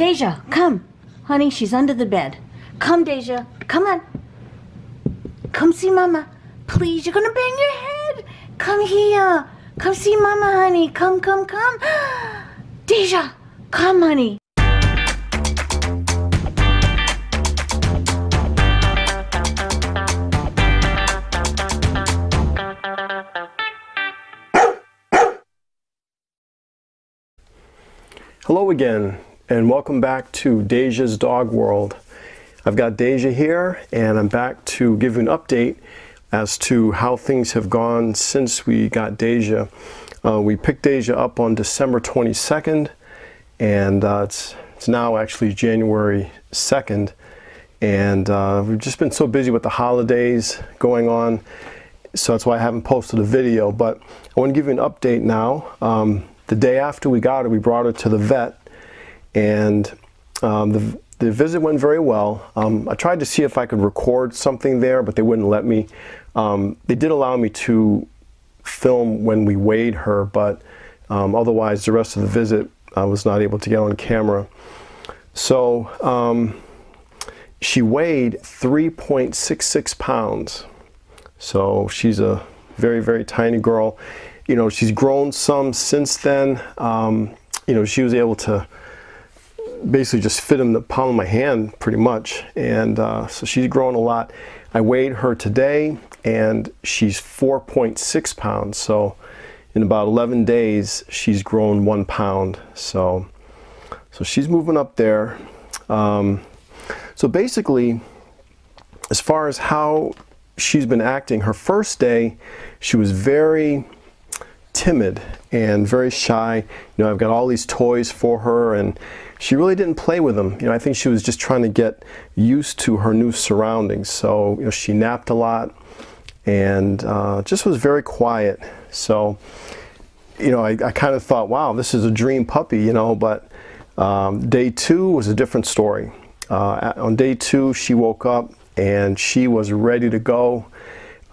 Deja, come. Honey, she's under the bed. Come, Deja. Come on. Come see Mama. Please, you're gonna bang your head. Come here. Come see Mama, honey. Come, come, come. Deja, come, honey. Hello again, and welcome back to Deja's Dog World. I've got Deja here, and I'm back to give you an update as to how things have gone since we got Deja. Uh, we picked Deja up on December 22nd, and uh, it's, it's now actually January 2nd. And uh, we've just been so busy with the holidays going on, so that's why I haven't posted a video. But I want to give you an update now. Um, the day after we got her, we brought her to the vet, and um, the, the visit went very well. Um, I tried to see if I could record something there, but they wouldn't let me. Um, they did allow me to film when we weighed her, but um, otherwise, the rest of the visit, I was not able to get on camera. So um, she weighed 3.66 pounds. So she's a very, very tiny girl you know, she's grown some since then. Um, you know, she was able to basically just fit in the palm of my hand pretty much. And uh, so she's grown a lot. I weighed her today and she's 4.6 pounds. So in about 11 days, she's grown one pound. So, so she's moving up there. Um, so basically, as far as how she's been acting, her first day, she was very timid and very shy. You know, I've got all these toys for her and she really didn't play with them. You know, I think she was just trying to get used to her new surroundings. So, you know, she napped a lot and uh, just was very quiet. So, you know, I, I kind of thought, wow, this is a dream puppy, you know, but um, day two was a different story. Uh, on day two, she woke up and she was ready to go.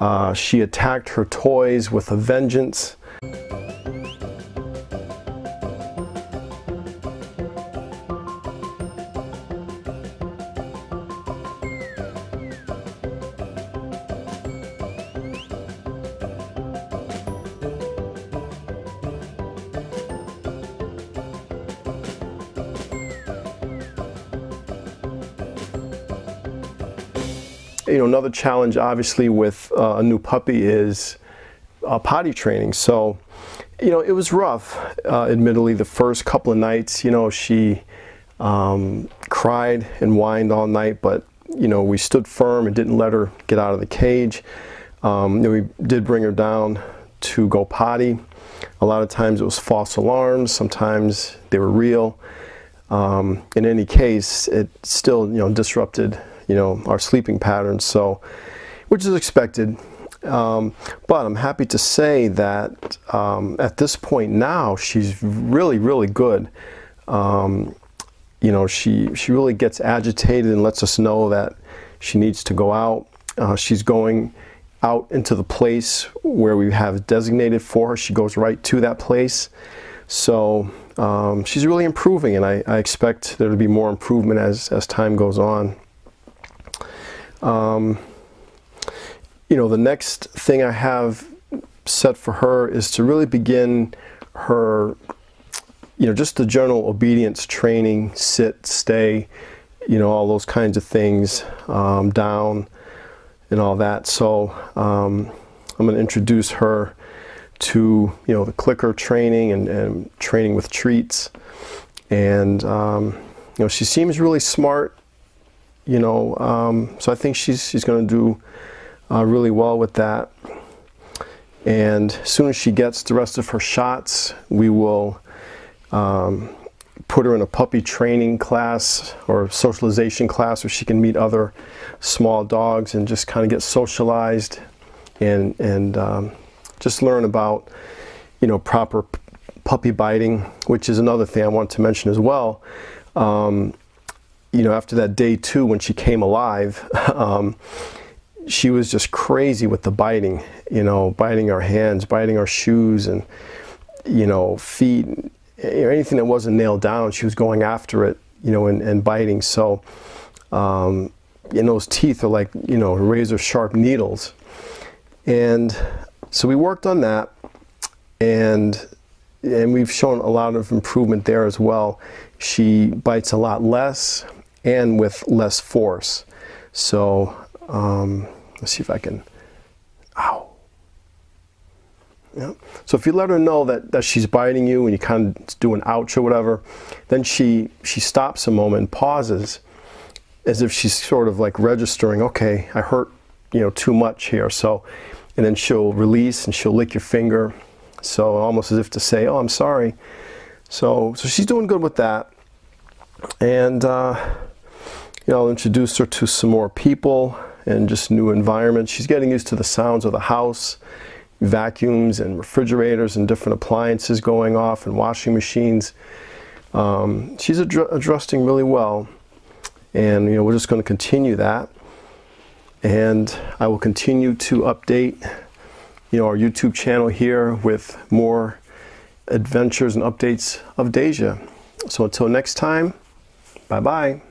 Uh, she attacked her toys with a vengeance. You know, another challenge obviously with uh, a new puppy is uh, potty training. So, you know, it was rough, uh, admittedly, the first couple of nights. You know, she um, cried and whined all night, but, you know, we stood firm and didn't let her get out of the cage. Um, we did bring her down to go potty. A lot of times it was false alarms, sometimes they were real. Um, in any case, it still, you know, disrupted you know, our sleeping patterns. So, which is expected. Um, but I'm happy to say that um, at this point now, she's really, really good. Um, you know, she, she really gets agitated and lets us know that she needs to go out. Uh, she's going out into the place where we have designated for her. She goes right to that place. So um, she's really improving, and I, I expect there to be more improvement as, as time goes on. You know, the next thing I have set for her is to really begin her, you know, just the general obedience training, sit, stay, you know, all those kinds of things, um, down and all that. So um, I'm going to introduce her to, you know, the clicker training and, and training with treats. And, um, you know, she seems really smart you know, um, so I think she's, she's going to do uh, really well with that. And as soon as she gets the rest of her shots, we will um, put her in a puppy training class or socialization class where she can meet other small dogs and just kind of get socialized and, and um, just learn about, you know, proper puppy biting, which is another thing I want to mention as well. Um, you know, after that day two when she came alive, um, she was just crazy with the biting, you know, biting our hands, biting our shoes and, you know, feet, anything that wasn't nailed down, she was going after it, you know, and, and biting. So, um, and those teeth are like, you know, razor sharp needles. And so we worked on that and and we've shown a lot of improvement there as well. She bites a lot less and with less force. So um, let's see if I can. Ow. Yeah. So if you let her know that, that she's biting you and you kind of do an ouch or whatever, then she she stops a moment, pauses, as if she's sort of like registering, okay, I hurt, you know, too much here. So, and then she'll release and she'll lick your finger. So almost as if to say, oh, I'm sorry. So so she's doing good with that. And uh, you know, I'll introduce her to some more people and just new environments. She's getting used to the sounds of the house vacuums and refrigerators and different appliances going off and washing machines. Um, she's adjusting really well, and you know we're just going to continue that. And I will continue to update, you know, our YouTube channel here with more adventures and updates of Deja. So until next time, bye bye.